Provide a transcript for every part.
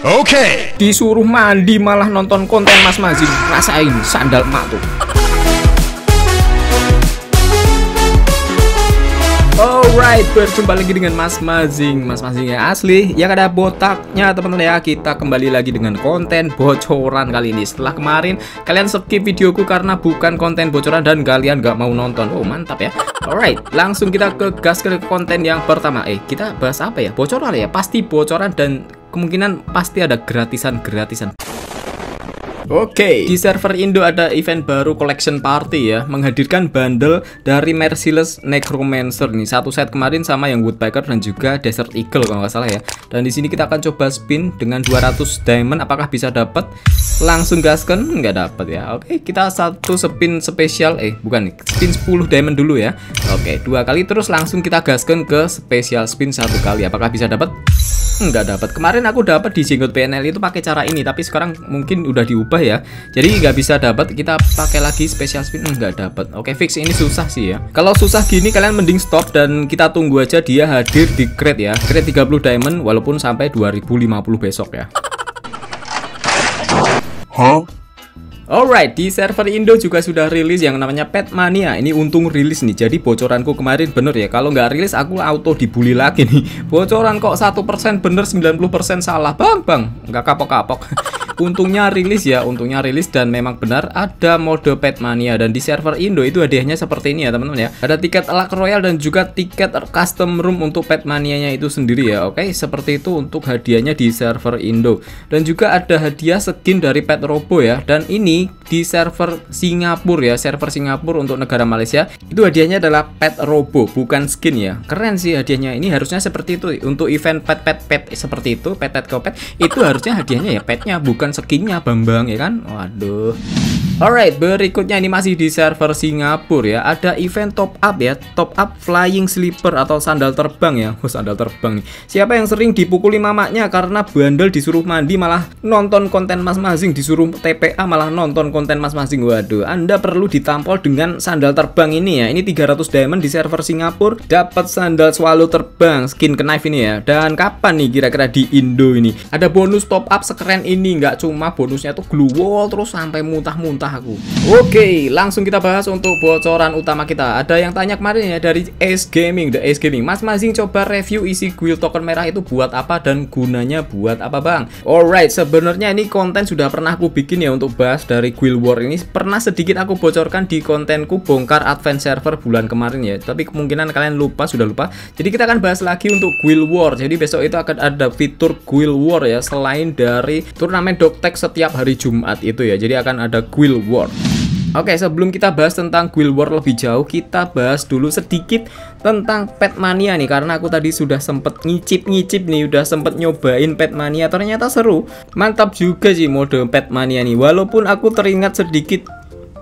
Oke. Disuruh mandi malah nonton konten Mas Mazing. Rasain sandal emak tuh. Alright, berjumpa lagi dengan Mas Mazing Mas Mazing yang asli Yang ada botaknya teman-teman ya Kita kembali lagi dengan konten bocoran kali ini Setelah kemarin kalian skip videoku Karena bukan konten bocoran dan kalian gak mau nonton Oh mantap ya Alright, langsung kita ke gas ke konten yang pertama Eh, kita bahas apa ya? Bocoran ya? Pasti bocoran dan kemungkinan pasti ada gratisan-gratisan Oke, di server Indo ada event baru Collection Party ya, menghadirkan bundle dari Merciless Necromancer nih, satu set kemarin sama yang Woodpecker dan juga Desert Eagle kalau nggak salah ya. Dan di sini kita akan coba spin dengan 200 diamond, apakah bisa dapat? Langsung gaskan nggak dapat ya. Oke, kita satu spin spesial, eh bukan nih, spin 10 diamond dulu ya. Oke, dua kali terus langsung kita gaskan ke spesial spin satu kali, apakah bisa dapat? Nggak dapat kemarin aku dapat di jenggot PNL itu pakai cara ini tapi sekarang mungkin udah diubah ya. Jadi nggak bisa dapat kita pakai lagi special spin nggak dapat oke fix. Ini susah sih ya. Kalau susah gini kalian mending stop dan kita tunggu aja dia hadir di crate ya. Crate 30 diamond walaupun sampai 2050 besok ya. Huh? Alright, di server Indo juga sudah rilis yang namanya Pet Mania. Ini untung rilis nih. Jadi bocoranku kemarin bener ya. Kalau nggak rilis aku auto dibully lagi nih. Bocoran kok satu persen bener 90% salah. Bang, bang. Nggak kapok-kapok. untungnya rilis ya, untungnya rilis dan memang benar ada mode Pet Mania dan di server Indo itu hadiahnya seperti ini ya, teman-teman ya. Ada tiket Luck Royal dan juga tiket custom room untuk Pet Manianya itu sendiri ya. Oke, seperti itu untuk hadiahnya di server Indo. Dan juga ada hadiah skin dari Pet Robo ya. Dan ini di server Singapura ya, server Singapura untuk negara Malaysia. Itu hadiahnya adalah Pet Robo, bukan skin ya. Keren sih hadiahnya. Ini harusnya seperti itu untuk event pet pet pet seperti itu, pet pet pet itu harusnya hadiahnya ya petnya bukan bukan skinnya Bambang ya kan waduh Alright, berikutnya ini masih di server Singapura ya. Ada event top up ya, top up flying slipper atau sandal terbang ya. Oh, sandal terbang nih. Siapa yang sering dipukuli mamanya karena bandel disuruh mandi malah nonton konten Mas Mazing, disuruh TPA malah nonton konten Mas Mazing. Waduh, Anda perlu ditampol dengan sandal terbang ini ya. Ini 300 diamond di server Singapura dapat sandal swallow terbang skin knife ini ya. Dan kapan nih kira-kira di Indo ini? Ada bonus top up sekeren ini, nggak cuma bonusnya tuh glue terus sampai muntah-muntah aku. Oke, langsung kita bahas untuk bocoran utama kita. Ada yang tanya kemarin ya dari Ace Gaming, The Ace Gaming. Mas Mazing coba review isi guild token merah itu buat apa dan gunanya buat apa, Bang? Alright, sebenarnya ini konten sudah pernah aku bikin ya untuk bahas dari Guild War ini. Pernah sedikit aku bocorkan di kontenku bongkar advance server bulan kemarin ya. Tapi kemungkinan kalian lupa, sudah lupa. Jadi kita akan bahas lagi untuk Guild War. Jadi besok itu akan ada fitur Guild War ya selain dari turnamen Doktek setiap hari Jumat itu ya. Jadi akan ada Guild War. Oke, sebelum kita bahas tentang Guild War lebih jauh, kita bahas dulu sedikit tentang Pet Mania nih karena aku tadi sudah sempet ngicip-ngicip nih, udah sempet nyobain Pet Mania, ternyata seru. Mantap juga sih mode Pet Mania nih. Walaupun aku teringat sedikit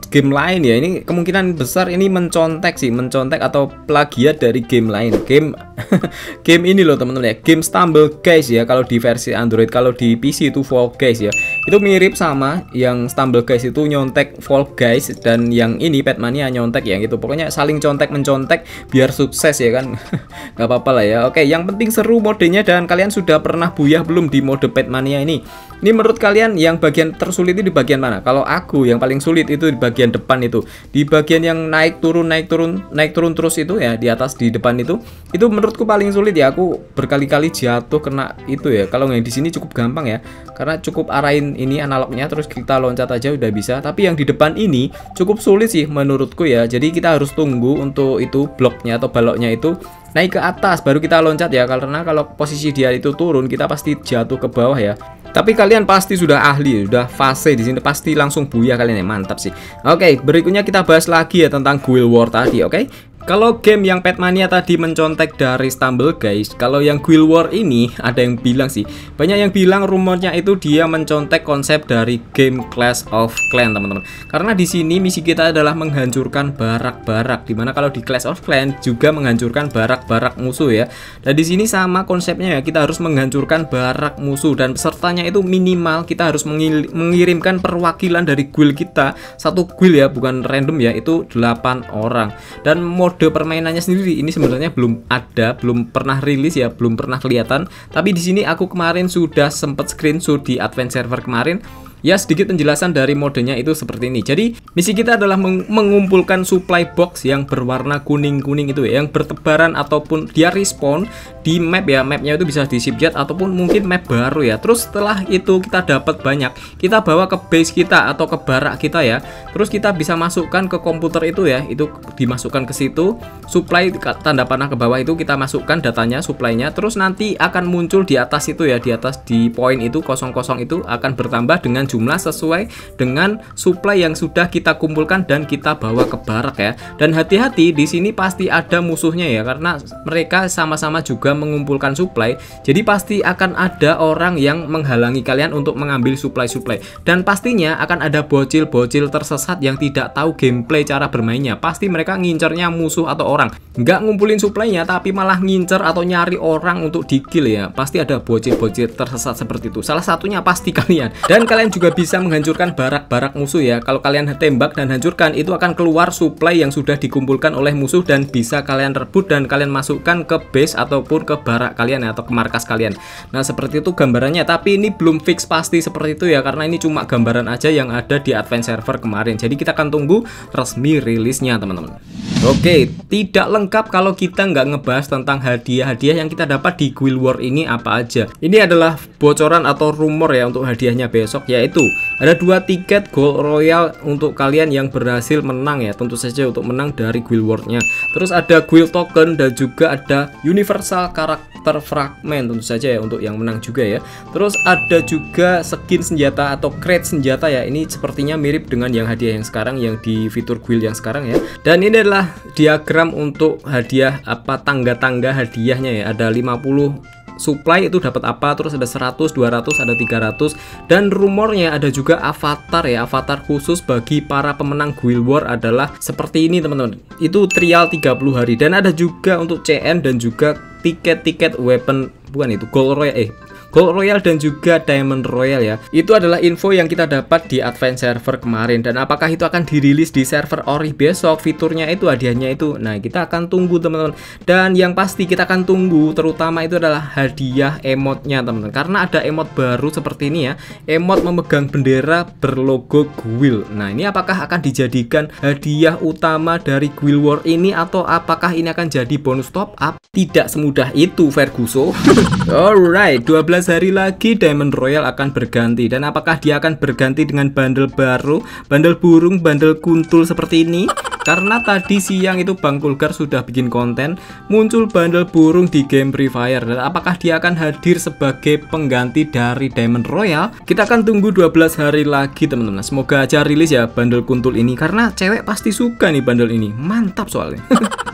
game lain ya. Ini kemungkinan besar ini mencontek sih mencontek atau plagiat dari game lain. Game game ini loh teman-teman ya. Game Stumble Guys ya kalau di versi Android. Kalau di PC itu Fall Guys ya. Itu mirip sama yang Stumble Guys itu nyontek Fall Guys dan yang ini Petmania nyontek ya gitu. Pokoknya saling contek mencontek biar sukses ya kan. Nggak apa-apa lah ya. Oke yang penting seru modenya dan kalian sudah pernah buyah belum di mode Petmania ini ini menurut kalian yang bagian tersulit itu di bagian mana? Kalau aku yang paling sulit itu di bagian depan itu. Di bagian yang naik turun naik turun naik turun terus itu ya di atas di depan itu itu menurutku paling sulit ya. Aku berkali-kali jatuh kena itu ya. Kalau yang di sini cukup gampang ya. Karena cukup arahin ini analognya terus kita loncat aja udah bisa. Tapi yang di depan ini cukup sulit sih menurutku ya. Jadi kita harus tunggu untuk itu bloknya atau baloknya itu naik ke atas baru kita loncat ya. Karena kalau posisi dia itu turun kita pasti jatuh ke bawah ya tapi kalian pasti sudah ahli, sudah fase di sini pasti langsung buya kalian ya, mantap sih. Oke, berikutnya kita bahas lagi ya tentang Guild War tadi, oke? Kalau game yang Petmania tadi mencontek dari Stumble guys, kalau yang Guild War ini ada yang bilang sih, banyak yang bilang rumornya itu dia mencontek konsep dari game Clash of Clans teman-teman. Karena di sini misi kita adalah menghancurkan barak-barak, di mana kalau di Clash of Clans juga menghancurkan barak-barak musuh ya. Dan di sini sama konsepnya ya, kita harus menghancurkan barak musuh dan pesertanya itu minimal kita harus mengirimkan perwakilan dari guild kita, satu guild ya, bukan random ya, itu 8 orang. Dan mod mode permainannya sendiri ini sebenarnya belum ada, belum pernah rilis ya, belum pernah kelihatan. Tapi di sini aku kemarin sudah sempat screenshot di Advent Server kemarin Ya sedikit penjelasan dari modenya itu seperti ini. Jadi misi kita adalah meng mengumpulkan supply box yang berwarna kuning-kuning itu ya Yang bertebaran ataupun dia respawn di map ya. Mapnya itu bisa di shipjet ataupun mungkin map baru ya. Terus setelah itu kita dapat banyak. Kita bawa ke base kita atau ke barak kita ya. Terus kita bisa masukkan ke komputer itu ya. Itu dimasukkan ke situ. Supply tanda panah ke bawah itu kita masukkan datanya supply-nya. Terus nanti akan muncul di atas itu ya Di atas di poin itu kosong-kosong itu akan bertambah dengan jumlah sesuai dengan supply yang sudah kita kumpulkan dan kita bawa ke barak ya. Dan hati-hati di sini pasti ada musuhnya ya karena mereka sama-sama juga mengumpulkan supply. Jadi pasti akan ada orang yang menghalangi kalian untuk mengambil supply-supply. Dan pastinya akan ada bocil-bocil tersesat yang tidak tahu gameplay cara bermainnya. Pasti mereka ngincernya musuh atau orang. Nggak ngumpulin supply-nya tapi malah ngincer atau nyari orang untuk di kill ya. Pasti ada bocil-bocil tersesat seperti itu. Salah satunya pasti kalian. Dan kalian juga bisa menghancurkan barak-barak musuh ya. Kalau kalian tembak dan hancurkan, itu akan keluar supply yang sudah dikumpulkan oleh musuh dan bisa kalian rebut dan kalian masukkan ke base ataupun ke barak kalian ya, atau ke markas kalian. Nah, seperti itu gambarannya. Tapi ini belum fix pasti seperti itu ya, karena ini cuma gambaran aja yang ada di Advance Server kemarin. Jadi kita akan tunggu resmi rilisnya, teman-teman. Oke, tidak lengkap kalau kita nggak ngebahas tentang hadiah-hadiah yang kita dapat di Guild War ini apa aja. Ini adalah bocoran atau rumor ya untuk hadiahnya besok ya yaitu ada dua tiket Gold Royal untuk kalian yang berhasil menang ya. Tentu saja untuk menang dari Guild Wardnya terus ada Guild Token dan juga ada Universal Karakter Fragment tentu saja ya untuk yang menang juga ya. Terus ada juga skin senjata atau crate senjata ya. Ini sepertinya mirip dengan yang hadiah yang sekarang yang di fitur Guild yang sekarang ya. Dan ini adalah diagram untuk hadiah apa tangga-tangga hadiahnya ya. Ada 50 supply itu dapat apa terus ada 100 200 ada 300 dan rumornya ada juga avatar ya avatar khusus bagi para pemenang Guild War adalah seperti ini teman-teman. Itu trial 30 hari. Dan ada juga untuk CN dan juga tiket-tiket weapon bukan itu gold royal eh Gold Royal dan juga Diamond Royal ya. Itu adalah info yang kita dapat di Advance Server kemarin dan apakah itu akan dirilis di server Ori besok fiturnya itu hadiahnya itu. Nah, kita akan tunggu teman-teman. Dan yang pasti kita akan tunggu terutama itu adalah hadiah emotnya teman-teman. Karena ada emot baru seperti ini ya. Emot memegang bendera berlogo Guild. Nah, ini apakah akan dijadikan hadiah utama dari Guild War ini atau apakah ini akan jadi bonus top up? Tidak semudah itu Ferguson. Alright, 12 hari lagi Diamond Royal akan berganti dan apakah dia akan berganti dengan bundle baru, bundle burung, bundle kuntul seperti ini? Karena tadi siang itu Bang Kulgar sudah bikin konten muncul bundle burung di game Free Fire dan apakah dia akan hadir sebagai pengganti dari Diamond Royal? Kita akan tunggu 12 hari lagi teman-teman. Semoga aja rilis ya bundle kuntul ini karena cewek pasti suka nih bundle ini. Mantap soalnya.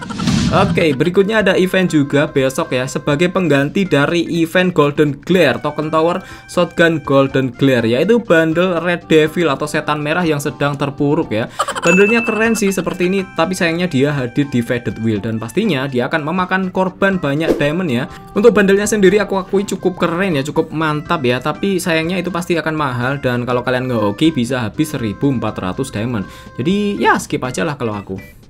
Oke, okay, berikutnya ada event juga besok ya sebagai pengganti dari event Golden Glare Token Tower Shotgun Golden Glare yaitu bundle Red Devil atau setan merah yang sedang terpuruk ya. Bundlenya keren sih seperti ini, tapi sayangnya dia hadir di Faded Wheel dan pastinya dia akan memakan korban banyak diamond ya. Untuk bundlenya sendiri aku akui cukup keren ya, cukup mantap ya, tapi sayangnya itu pasti akan mahal dan kalau kalian nggak oke bisa habis 1400 diamond. Jadi ya skip aja lah kalau aku.